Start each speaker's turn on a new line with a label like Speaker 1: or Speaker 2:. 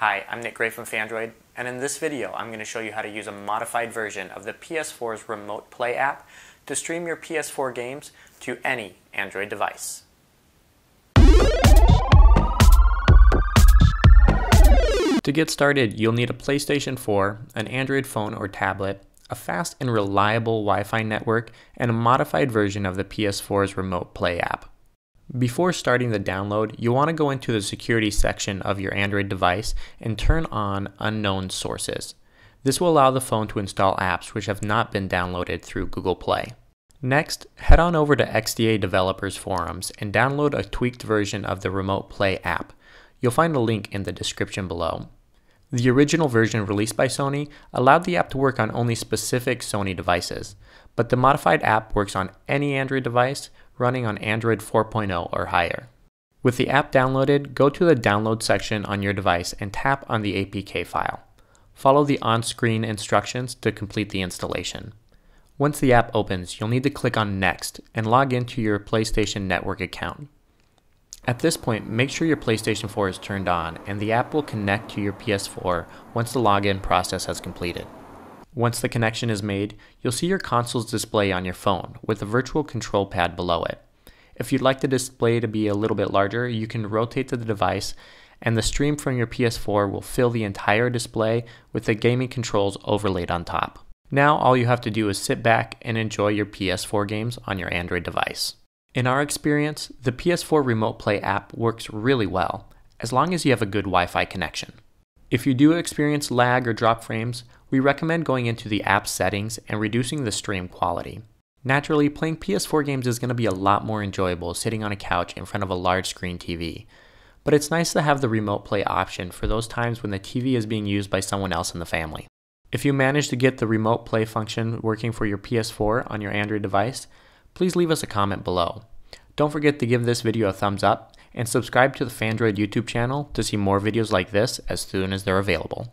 Speaker 1: Hi, I'm Nick Gray from Phandroid, and in this video I'm going to show you how to use a modified version of the PS4's Remote Play app to stream your PS4 games to any Android device. To get started, you'll need a PlayStation 4, an Android phone or tablet, a fast and reliable Wi-Fi network, and a modified version of the PS4's Remote Play app. Before starting the download, you'll want to go into the security section of your Android device and turn on unknown sources. This will allow the phone to install apps which have not been downloaded through Google Play. Next, head on over to XDA Developers Forums and download a tweaked version of the Remote Play app. You'll find a link in the description below. The original version released by Sony allowed the app to work on only specific Sony devices, but the modified app works on any Android device running on Android 4.0 or higher. With the app downloaded, go to the download section on your device and tap on the APK file. Follow the on-screen instructions to complete the installation. Once the app opens, you'll need to click on Next and log into your PlayStation Network account. At this point, make sure your PlayStation 4 is turned on and the app will connect to your PS4 once the login process has completed. Once the connection is made, you'll see your console's display on your phone with a virtual control pad below it. If you'd like the display to be a little bit larger, you can rotate to the device and the stream from your PS4 will fill the entire display with the gaming controls overlaid on top. Now all you have to do is sit back and enjoy your PS4 games on your Android device. In our experience, the PS4 Remote Play app works really well, as long as you have a good Wi-Fi connection. If you do experience lag or drop frames, we recommend going into the app settings and reducing the stream quality. Naturally, playing PS4 games is going to be a lot more enjoyable sitting on a couch in front of a large screen TV. But it's nice to have the remote play option for those times when the TV is being used by someone else in the family. If you manage to get the remote play function working for your PS4 on your Android device, please leave us a comment below. Don't forget to give this video a thumbs up and subscribe to the Phandroid YouTube channel to see more videos like this as soon as they're available.